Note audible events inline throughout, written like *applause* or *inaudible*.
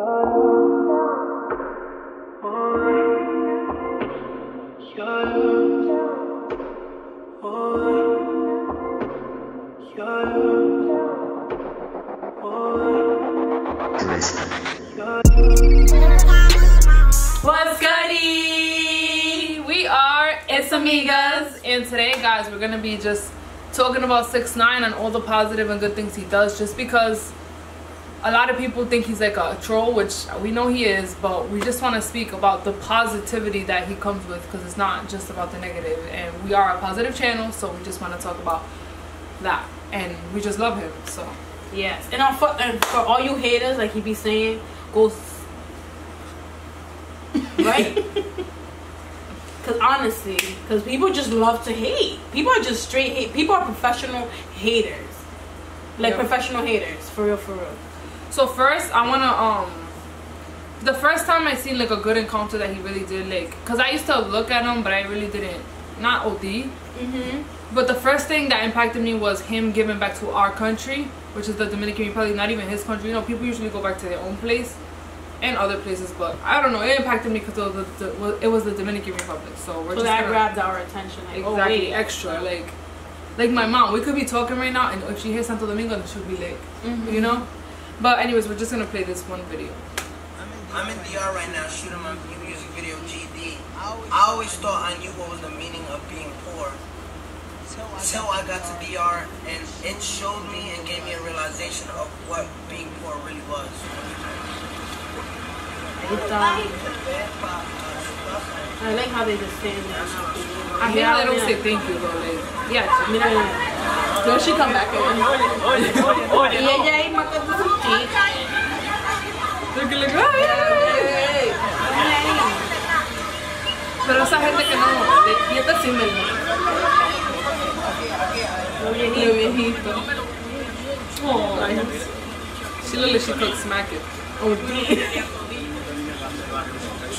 What's goody? We are Issa Migas, and today, guys, we're gonna be just talking about Six Nine and all the positive and good things he does. Just because a lot of people think he's like a troll, which we know he is, but we just want to speak about the positivity that he comes with because it's not just about the negative. And we are a positive channel, so we just want to talk about that, and we just love him. So Yes, and, for, and for all you haters, like he be saying, go s- right. *laughs* Because honestly, because people just love to hate. People are just straight hate. People are professional haters, like Yeah. professional haters, for real, for real. So first, I wanna um, the first time I seen like a good encounter that he really did like, cause I used to look at him, but I really didn't, not OD. Mm-hmm. But the first thing that impacted me was him giving back to our country, which is the Dominican Republic, not even his country. You know, people usually go back to their own place and other places, but I don't know. It impacted me because it, was the- the- it was the Dominican Republic. So we're So just that gonna- grabbed our attention. Like, oh exactly wait, extra like. Like my mom, we could be talking right now, and if she hears Santo Domingo, she'll be like, Mhm. you know. But anyways, we're just gonna play this one video. I'm in DR right now shooting my new music video GD. I always thought I knew what was the meaning of being poor. Till I got to DR and it showed me and gave me a realization of what being poor really was. It's, um, I like how they just stand there. I hate how they don't say thank you though. Like, yeah, Mira, mira. don't she come back again? Y ella Gente que no, de- y esta sí me Lo Lo viejito. viejito. Oh, she like she could smack it. Oh, dear.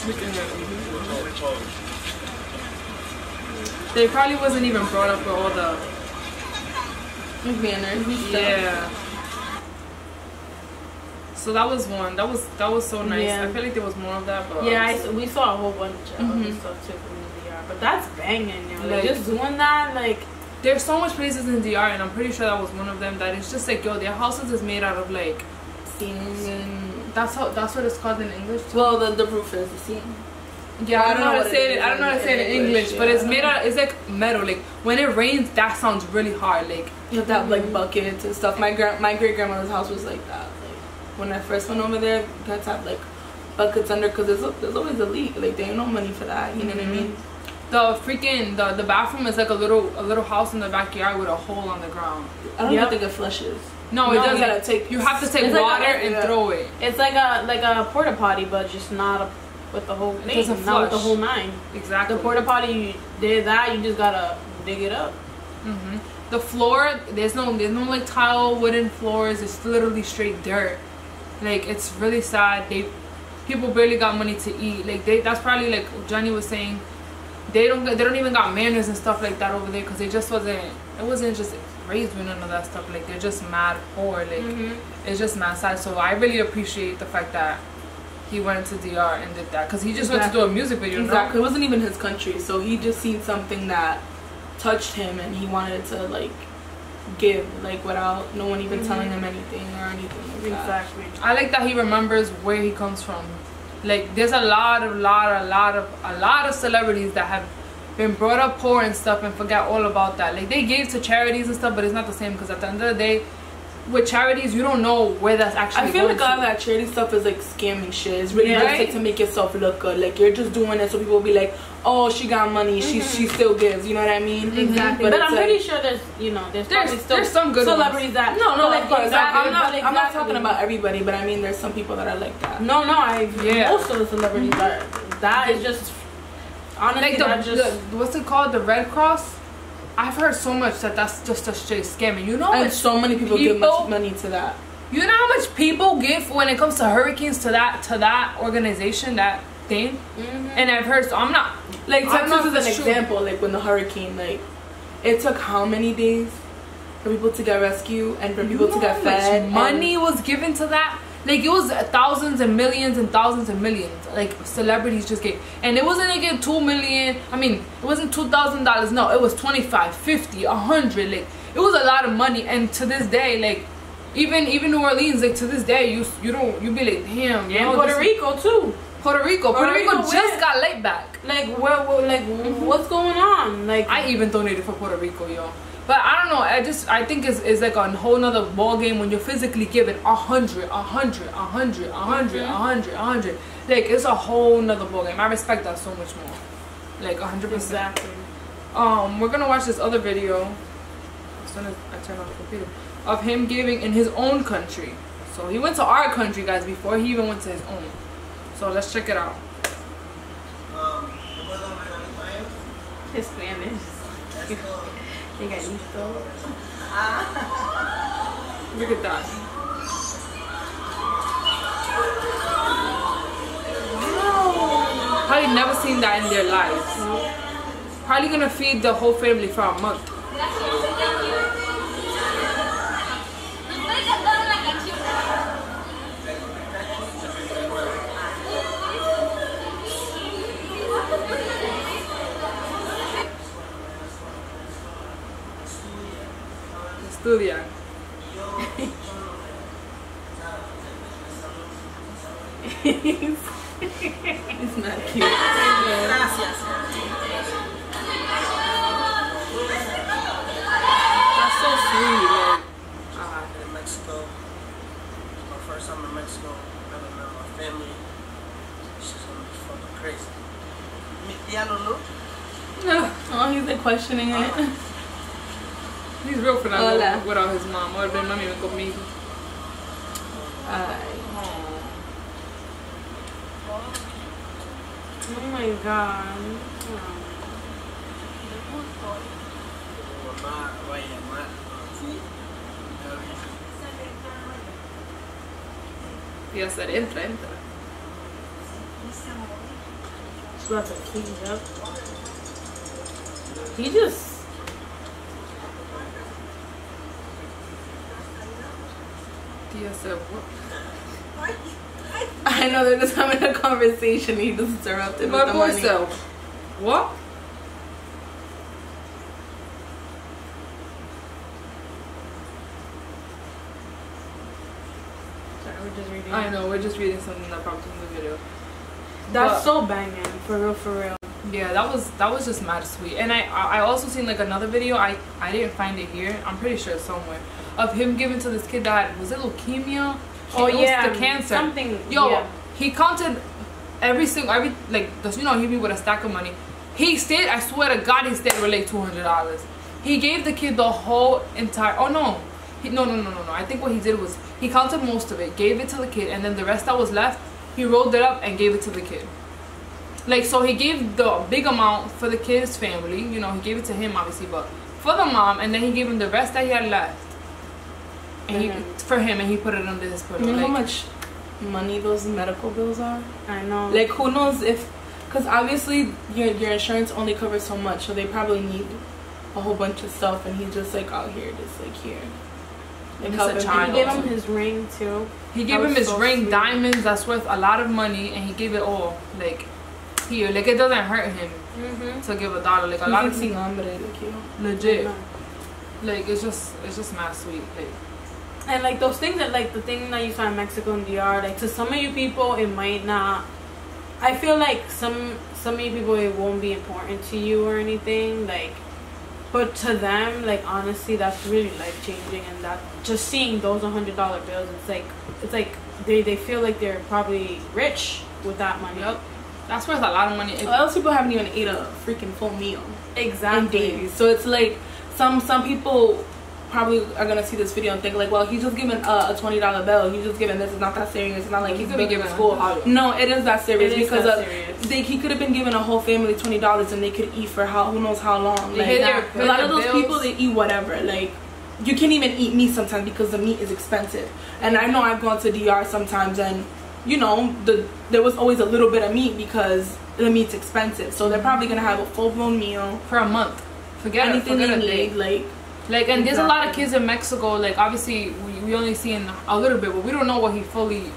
Look at her. They probably wasn't even brought up with all the Manners and stuff. yeah. So that was one. That was that was so nice. Yeah. I feel like there was more of that, but Yeah, I we saw a whole bunch of Mhm. stuff too from the DR, but that's banging, yo. Like, Like- just doing that, like, there's so much places in DR, and I'm pretty sure that was one of them. That it's just like yo, their houses is made out of like that's how that's what it's called in English. Too. well, the the roof is the scene. Yeah, I don't know how to say it. I don't know how to say it in English, but it's made out. It's like metal. Like when it rains, that sounds really hard. Like You have to have like buckets and stuff. My grand, my great grandmother's house was like that. When I first went over there, you had to have like buckets under because there's, there's always a leak. Like there ain't no money for that. You know what I mean? the freaking the the bathroom is like a little a little house in the backyard with a hole on the ground. I don't Yep. think it flushes. No, No, it you doesn't. gotta take- you have to take It's like a- water and yeah. throw it. It's like a like a porta potty, but just not a, with the whole thing, doesn't not with the whole nine. Exactly. The porta potty, you did that, you just gotta dig it up. hmm The floor, there's no there's no like tile wooden floors. It's literally straight dirt. Like it's really sad. They people barely got money to eat. Like they that's probably like Johnny was saying. They don't get- they don't even got manners and stuff like that over there because they just wasn't it wasn't just raised with none of that stuff. Like they're just mad poor. Like mm-hmm. it's just mad sad. So I really appreciate the fact that he went to DR and did that because he just went to do a music video. no? Exactly. It wasn't even his country, so he just seen something that touched him, and he wanted to like give, like without no one even telling mm-hmm. him anything or anything like that. I like that he remembers where he comes from. Like there's a lot of lot a lot of a lot of celebrities that have been brought up poor and stuff and forget all about that. Like they gave to charities and stuff, but it's not the same because at the end of the day, with charities you don't know where that's actually. I feel like all to. that charity stuff is like scammy shit. It's really Yeah. just like to make yourself look good. Like you're just doing it so people will be like, "Oh, she got money. She mm-hmm. she still gives." You know what I mean? Exactly. Mm-hmm. But, But, I'm like, pretty sure there's, you know, there's, There's- still there's some good celebrities that. No, no, like of exactly, I'm, not, but I'm not talking about everybody, but I mean, there's some people that are like that. No, no, I. Yeah. Most of the celebrities mm-hmm. are. That is just. Honestly, like the, just. the what's it called the Red Cross. I've heard so much that that's just a straight scam. And you know And so many people, give much money to that. You know how much people give when it comes to hurricanes to that to that organization that thing, mm-hmm. and I've heard. So I'm not Like Texas is an true. example. Like when the hurricane, like it took how many days for people to get rescued and for people You to get fed. money was given to that. Like it was thousands and millions and thousands and millions. Like celebrities just gave, and it wasn't like two million. I mean, it wasn't two thousand dollars. No, it was 25, 50, a hundred. Like it was a lot of money. And to this day, like even even New Orleans, like to this day, you you don't you be like, damn, yeah yo, Puerto Rico too. Puerto Rico, Puerto, Rico, Rico just got laid back. Like where like mm-hmm. what's going on? Like I even donated for Puerto Rico, yo. But I don't know. I just I think it's, it's like a whole nother ball game when you're physically given a hundred, a hundred, a hundred, a hundred, a hundred, a hundred. Like it's a whole nother ball game. I respect that so much more. Like a hundred percent. exactly. Um, we're gonna watch this other video as soon as I turn on the computer of him giving in his own country. So he went to our country, guys, before he even went to his own. So let's check it out. Um, ¿te puedo hablar en español? His Spanish. Let's go. Diga listo. Look at that. Probably never seen that in their lives. Probably gonna feed the whole family for a month. Estudian. It's not cute. Gracias. That's so sweet. Like, ah. in Mexico. My first time in Mexico. Never met my family. She's gonna be fucking crazy. Mi tía Lulu. *laughs* Oh, he's like questioning it. He's real for that Hola. without his mom. Would have been mommy conmigo. Ay. Oh my god. Mi mamá va a llamar. Y hacer entra, entra. She left her keys up. He just What? I know they're just having a conversation. He just interrupted with My the money. self. What? sorry, we're just reading. I know, we're just reading something that popped in the video. That's But- so banging. For real, for real. Yeah, that was that was just mad sweet. And I I I also seen like another video. I I didn't find it here. I'm pretty sure it's somewhere of him giving to this kid that was it leukemia? Oh, It yeah, the cancer. something- Yo, yeah. he counted every single every like does you know he be with a stack of money. He stayed. I swear to God, he stayed with like two hundred dollars. He gave the kid the whole entire. Oh no. He, no, no, no, no, no. I think what he did was he counted most of it, gave it to the kid, and then the rest that was left, he rolled it up and gave it to the kid. Like so, he gave the big amount for the kid's family. You know, he gave it to him obviously, but for the mom, and then he gave him the rest that he had left, he Mhm. for him, and he put it under his pillow. You know how much money those medical bills are? I know. Like, who knows if. Because obviously, your, your insurance only covers so much, so they probably need a whole bunch of stuff, and he's just like out here, just like here. Like, He's a helping child. he gave him his ring too. He That gave him his so ring, sweet. diamonds that's worth a lot of money, and he gave it all. Like here, like it doesn't hurt him Mm-hmm. to give a dollar. Like a lot like of sin people, like, you legit. Like it's just, it's just mad sweet. Like And like those things that like the thing that you saw in Mexico and DR, like to some of you people it might not I feel like some some of you people it won't be important to you or anything, like but to them, like honestly that's really life changing and that just seeing those hundred dollar bills it's like it's like they, they feel like they're probably rich with that money. Yep. that's worth a lot of money. It- Well, those people haven't even ate a freaking full meal in Exactly. days. So it's like some some people probably are gonna see this video and think like, well, he's just giving a, a twenty dollar bill. He's just giving this. It's not that serious. It's not like He he's could be giving school. a. No, it is that serious is because that of, serious. they he could have been giving a whole family twenty dollars and they could eat for how who knows how long. Like, Exactly. a lot of those bills. people they eat whatever. Like you can't even eat meat sometimes because the meat is expensive. And I know I've gone to DR sometimes and you know the there was always a little bit of meat because the meat's expensive. So they're mm-hmm. probably gonna have a full blown meal, for a month. Forget anything it. Forget they need. Like Like, and there's a lot of kids in Mexico. Like, obviously, we, we only seen a little bit, but we don't know what he fully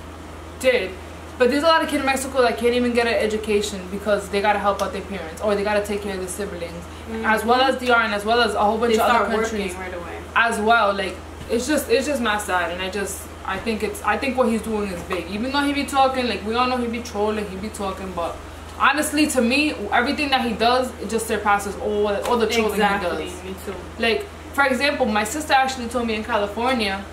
did. But there's a lot of kids in Mexico that can't even get an education because they gotta help out their parents or they gotta take care of their siblings, mm-hmm. as well as DR and as well as a whole bunch They of other countries right away. as well. Like, it's just it's just my sad, and I just I think it's I think what he's doing is big. Even though he be talking, like we all know he be trolling, he be talking, but honestly, to me, everything that he does it just surpasses all all the trolling Exactly. he does. Me too. Like for example, my sister actually told me in California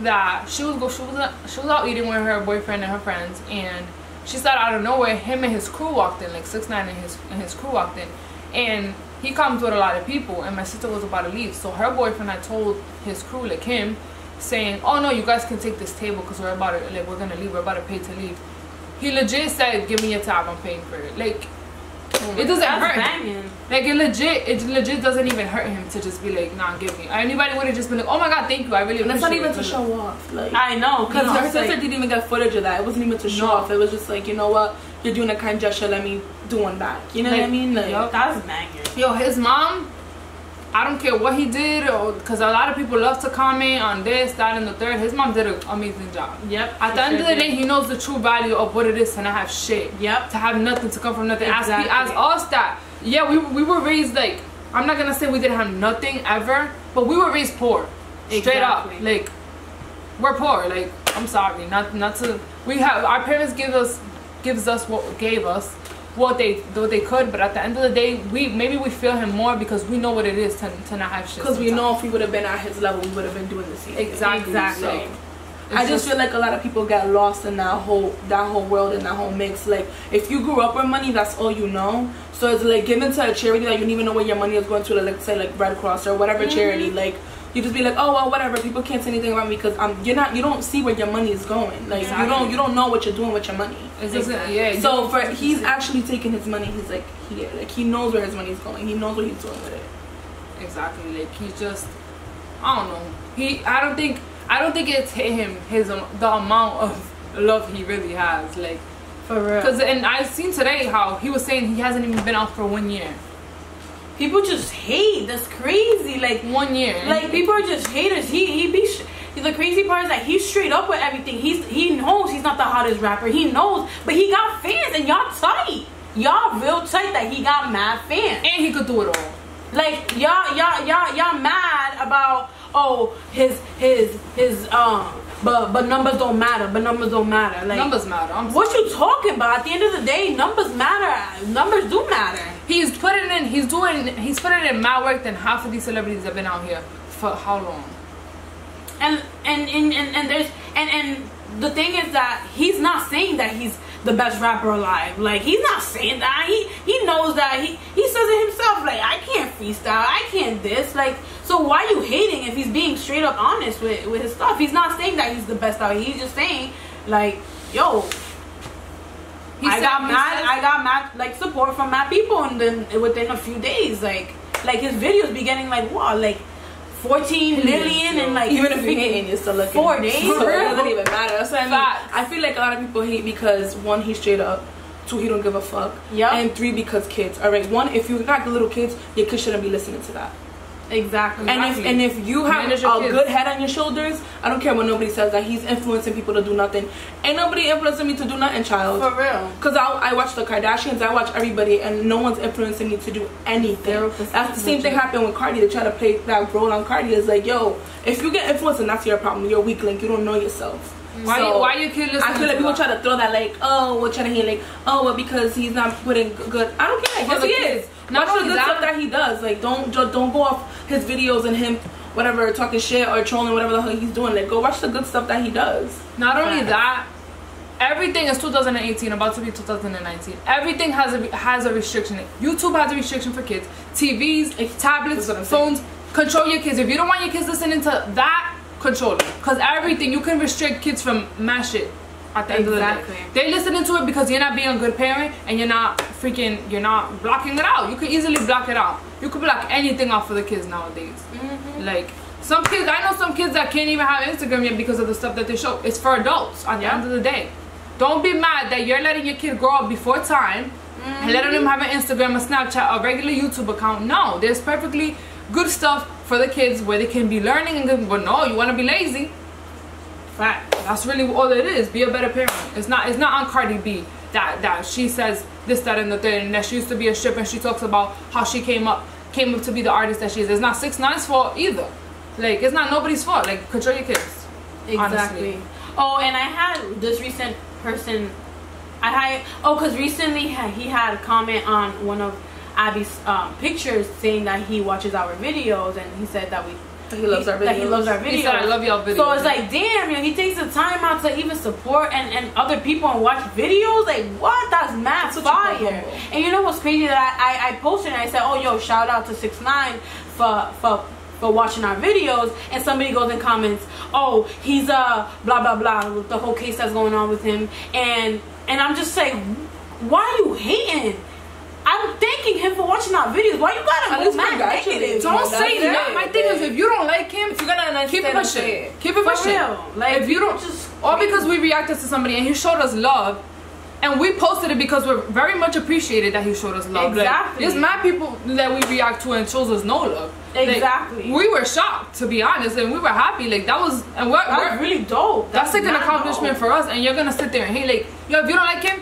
that she was go she was she was out eating with her boyfriend and her friends, and she said out of nowhere him and his crew walked in, like six nine and his and his crew walked in, and he comes with a lot of people, and my sister was about to leave, so her boyfriend had told his crew like him, saying, "Oh no, you guys can take this table because we're about to like we're gonna leave, we're about to pay to leave." He legit said, "Give me your tab, I'm paying for it." Like. It doesn't That's hurt him. Like it legit, it legit doesn't even hurt him to just be like, nah, give me. Anybody would have just been like, oh my god, thank you, I really And it's not appreciate even to show off. Like, I know. Because you know, her sister like- didn't even get footage of that. It wasn't even to show No. off. It was just like, you know what? You're doing a kind gesture. Let me do one back. You know what I mean? Like, yup. That's banging. Yo, his mom, I don't care what he did, or because a lot of people love to comment on this, that, and the third. His mom did an amazing job. Yep. At the end sure of the did. day, he knows the true value of what it is to not have shit. Yep. To have nothing, to come from nothing. As, Exactly. as us that, yeah, we, we were raised like, I'm not gonna say we didn't have nothing ever, but we were raised poor. Straight up. Like, we're poor. Like, I'm sorry. Not not to, we have, our parents give us, gives us what gave us what they what they could but at the end of the day we maybe we feel him more because we know what it is to, to not have shit because we know if we would have been at his level, we would have been doing the same. exactly Exactly. so I it's just feel like a lot of people get lost in that whole that whole world and that whole mix. Like if you grew up with money, that's all you know. So it's like giving to a charity that you don't even know where your money is going to, like let's say like Red Cross or whatever mm-hmm. charity. Like you just be like, oh well, whatever. People can't say anything about me because I'm you're not you don't see where your money is going. Like you don't you don't know what you're doing with your money. Just yeah So for he's actually taking his money. He's like here, like he knows where his money's going. He knows what he's doing with it. exactly like he's just I don't know he I don't think I don't think it's hit him his um, the amount of love he really has like For real. because and I've seen today how he was saying he hasn't even been out for one year people just hate. That's crazy. Like one year like people are just haters. He he be. Sh- the crazy part is that he's straight up with everything. He's he knows he's not the hottest rapper. He knows, but he got fans, and y'all tight. Y'all real tight that he got mad fans. and he could do it all Like y'all y'all y'all y'all mad about oh his his his um but but numbers don't matter. But numbers don't matter. Like numbers matter I'm What you talking about? At the end of the day, numbers matter. Numbers do matter. He's putting in. He's doing. He's putting in more work than half of these celebrities have been out here for how long? And and and and, and there's and and the thing is that he's not saying that he's the best rapper alive. Like he's not saying that. He he knows that. He he says it himself. Like I can't freestyle. I can't this. Like so why you hating if he's being straight up honest with with his stuff? He's not saying that he's the best out. He's just saying like yo. He I said- got mad. I got mad like support from mad people, and then within a few days, like like his videos be getting like wow, like 14 million and like Even if you're hating, you're still looking. Four *laughs* days? So it doesn't even matter. What I mean. I feel like a lot of people hate because one, he's straight up. Two, he don't give a fuck. yeah And three, because kids. All right. One, if you got the little kids, your kids shouldn't be listening to that. Exactly. And if and if you have Manage a good head on your shoulders, I don't care what nobody says that he's influencing people to do nothing. Ain't nobody influencing me to do nothing, child. for real. Cause I, I watch the Kardashians, I watch everybody, and no one's influencing me to do anything. That's the same thing happened with Cardi. They try to play that role on Cardi. Is like, yo, if you get influenced, then that's your problem. You're weak link. You don't know yourself. Why So, you, why you kid listening? I feel like people try to throw that like, oh, we're trying to hear like, oh, well, because he's not putting good. I don't care. Yes, he is. Not Watch the good stuff that he does. Like, don't don't go off his videos and him whatever talking shit or trolling whatever the hell he's doing. Like, go watch the good stuff that he does. Not only that, everything is 2018, about to be 2019. Everything has a has a restriction. YouTube has a restriction for kids. TVs, tablets, That's what I'm saying. phones. Control your kids. If you don't want your kids listening to that, control it. Cause everything you can restrict kids from mash it. At the end Exactly. of the day, they're listening to it because you're not being a good parent and you're not freaking, you're not blocking it out. You can easily block it out. You could block anything off for the kids nowadays. Mm-hmm. Like some kids, I know some kids that can't even have Instagram yet because of the stuff that they show. It's for adults. At the end of the day, don't be mad that you're letting your kid grow up before time and letting them mm-hmm. have an Instagram, a Snapchat, a regular YouTube account. No, there's perfectly good stuff for the kids where they can be learning and good, but no, you want to be lazy. Fact. That's really all it is. Be a better parent. It's not. It's not on Cardi B that that she says this, that, and the third, and that she used to be a stripper, and she talks about how she came up, came up to be the artist that she is. It's not Six Nine's fault either. Like it's not nobody's fault. Like control your kids. Exactly. Honestly. Oh, and I had this recent person. I had oh, because recently he had a comment on one of Abby's um, pictures saying that he watches our videos, and he said that we He loves our videos. that he loves our videos. He said, "I love y'all videos." So it's like, damn, you know, he takes the time out to even support and, and other people and watch videos. Like, what? That's mad Such a fire. And you know what's crazy that I, I, I posted and I said, oh, yo, shout out to six nine for for for watching our videos. And somebody goes and comments, oh, he's uh blah blah blah with the whole case that's going on with him. And and I'm just like, why are you hating? I'm thanking him for watching our videos. Why you gotta least go mad negative? Don't That's say it. that. My thing is, if you don't like him, If you're gonna keep it pushing. Keep it For pushing. real. Like, if you don't just all because we reacted to somebody and he showed us love and we posted it because we're very much appreciated that he showed us love Like, Exactly. there's mad people that we react to and shows us no love Like, Exactly. we were shocked to be honest and we were happy like that was and we're, That's we're really dope. that's like an accomplishment dope. for us and you're gonna sit there and hate like yo if you don't like him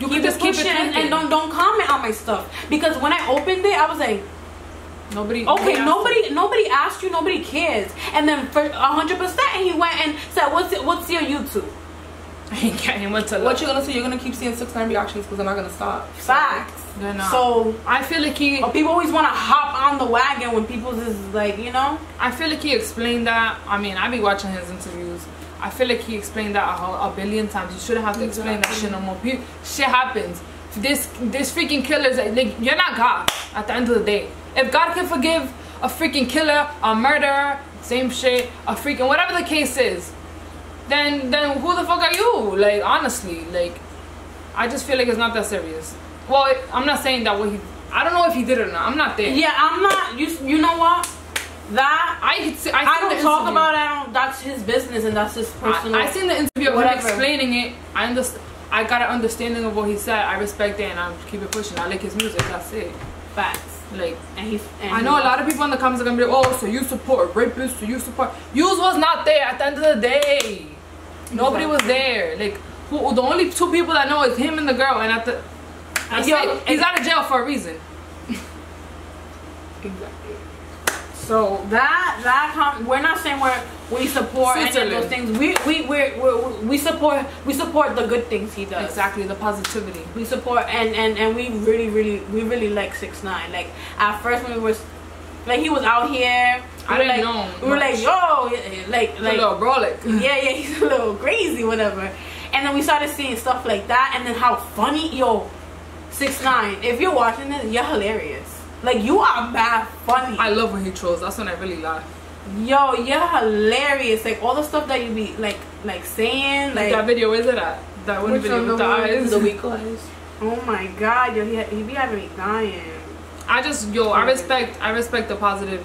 you keep can just keep it and, and don't don't comment on my stuff because when I opened it, I was like, nobody okay, asked nobody nobody asked you, nobody cares. And then for hundred percent, and he went and said, what's it, what's your YouTube? *laughs* he can't- he went to What you gonna see? You're gonna keep seeing six nine reactions because I'm not gonna stop. Facts. They're not. So I feel like he but people always want to hop on the wagon when people just like you know. I feel like he explained that. I mean, I be watching his interviews. I feel like he explained that a, ho- a billion times. You shouldn't have to explain that shit no more. Pe- shit happens. This this freaking killers like, like you're not God at the end of the day. If God can forgive a freaking killer, a murderer, same shit, a freaking whatever the case is, then then who the fuck are you? Like honestly, like I just feel like it's not that serious. Well, I'm not saying that what he. I don't know if he did it or not. I'm not there. Yeah, I'm not. You you know what? That I I, I don't talk interview. about it. I don't, that's his business and that's his personal. I, I seen the interview of him explaining it. I understand. I got an understanding of what he said. I respect it and I keep it pushing. I like his music. That's it. facts. Like And he's. And I know a lot of people in the comments are gonna be like, "Oh, so you support rapists? So you support?" Yous was not there at the end of the day. Nobody was there. Like who, the only two people that know is him and the girl. And at the that's Yo, it. he's out of jail for a reason. *laughs* Exactly. So that that com- we're not saying we're we support any of those things. We we we we we support we support the good things he does. Exactly the positivity. We support and and and we really really we really like six nine. Like at first when we were like he was out here. We I were didn't like, know We were like yo like Like, like little bro, like *laughs* yeah yeah he's a little crazy whatever. And then we started seeing stuff like that and then how funny yo six nine. If you're watching this, you're hilarious. Like you are bad funny. I love when he trolls. That's when I really laugh. Yo, you're hilarious. Like all the stuff that you be like like saying, Like like that video, is it at that one video one, with the the one eyes? The weak eyes. oh my god, yo, he, he be having me dying. I just yo, I respect I respect the positive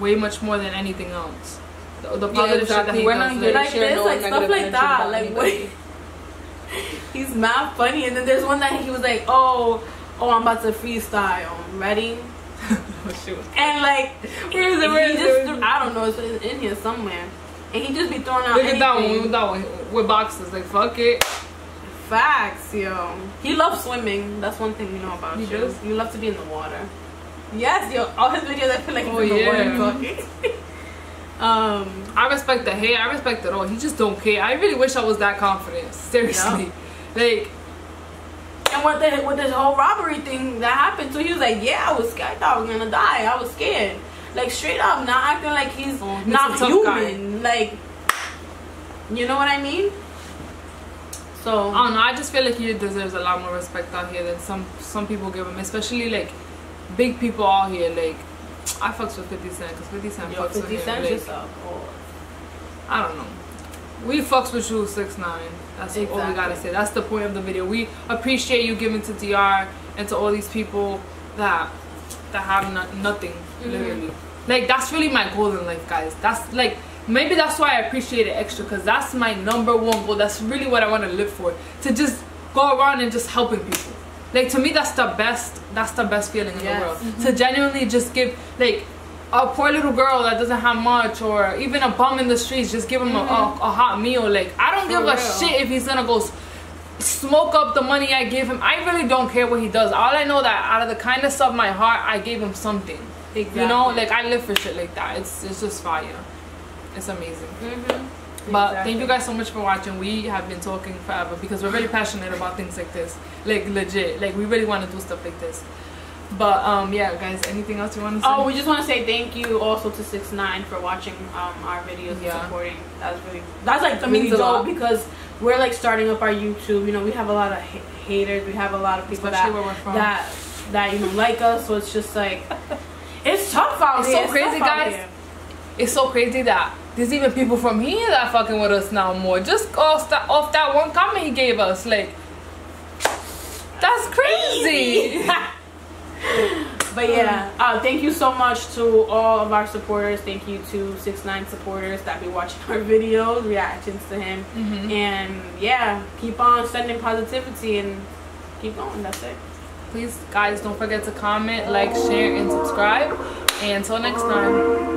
way much more than anything else. The, the Yeah, positive shit that he We're not here like- Like this, no like stuff like that. Like anybody. *laughs* He's mad funny, and then there's one that he was like, oh, oh, I'm about to freestyle. Ready? *laughs* oh. And like, Where is it? Where is just it? threw- I don't know, it's in here somewhere. And he just be throwing out Look at that one, anything. with that one with boxes. Like fuck it. Facts, yo. He loves swimming. That's one thing we know about He you. does? You love to be in the water. Yes, yo. All his videos, I feel like he's Oh, in the yeah. water *laughs* talking. um, I respect the hate. I respect it all. He just don't care. I really wish I was that confident. *laughs* Seriously. Like and with the with this whole robbery thing that happened, so he was like, "Yeah, I was scared. I thought I was gonna die. I was scared." Like straight up, not acting like he's Oh, he's not human. Like, you know what I mean? So I don't know. I just feel like he deserves a lot more respect out here than some some people give him, especially like big people out here. Like I fucks with Fifty Cent because Fifty Cent yo, fucks with Fifty him. Cent Like. I don't know. We fucks with you six nine. That's all we gotta say. That's the point of the video. We appreciate you giving to DR and to all these people that that have no, nothing, Mm-hmm. literally. Like that's really my goal in life, guys. That's like maybe that's why I appreciate it extra because that's my number one goal. That's really what I want to live for. To just go around and just helping people. Like to me, that's the best. That's the best feeling in Yes. the world. To genuinely just give like a poor little girl that doesn't have much or even a bum in the streets just give him a, a, a hot meal. Like i don't Mm-hmm. For give a shit if he's gonna go smoke up the money i give him. I really don't care what he does. All i know that out of the kindness of my heart i gave him something. You know? Like i live for shit like that. It's it's just fire. It's amazing. Mm-hmm. but thank you guys so much for watching. We have been talking forever because we're really passionate about things like this. Like legit. Like we really want to do stuff like this but um yeah guys anything else you want to say Oh, we just want to say thank you also to Six Nine for watching um, our videos and Yeah. supporting. That's really that's like really means a lot. dope because we're like starting up our YouTube. You know, we have a lot of ha- haters. We have a lot of people Especially that where we're from. that that you know *laughs* like us. So it's just like *laughs* it's tough out It's here. so crazy, guys. it's so crazy that there's even people from here that fucking with us now more. Just off that off that one comment he gave us, like that's crazy. *laughs* *laughs* but yeah, uh, thank you so much to all of our supporters. Thank you to Six Nine supporters that be watching *laughs* our videos, reactions to him, mm-hmm. and yeah, keep on sending positivity and keep going. That's it. Please, guys, don't forget to comment, like, share, and subscribe. And until next time.